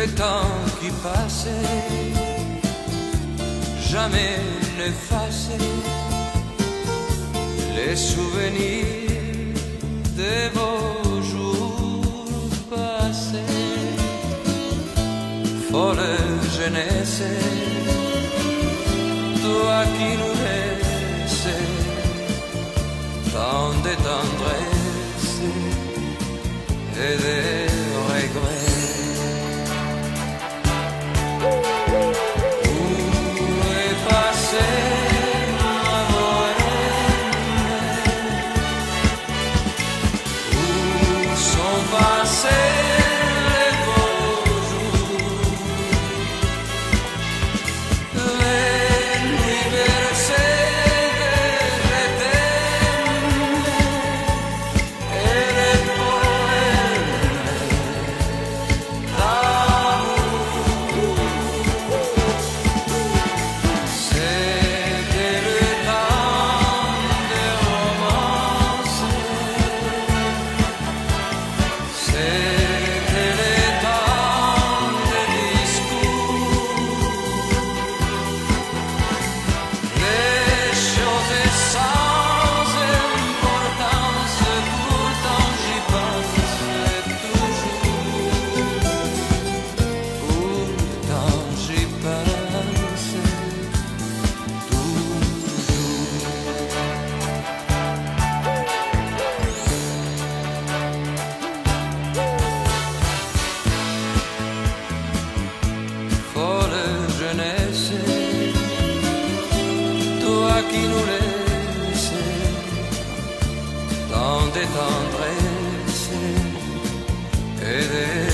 le temps qui passait, jamais n'effacer les souvenirs de vos jours passés. Folle jeunesse, toi qui nous qui nous laissait tant des tendresses et des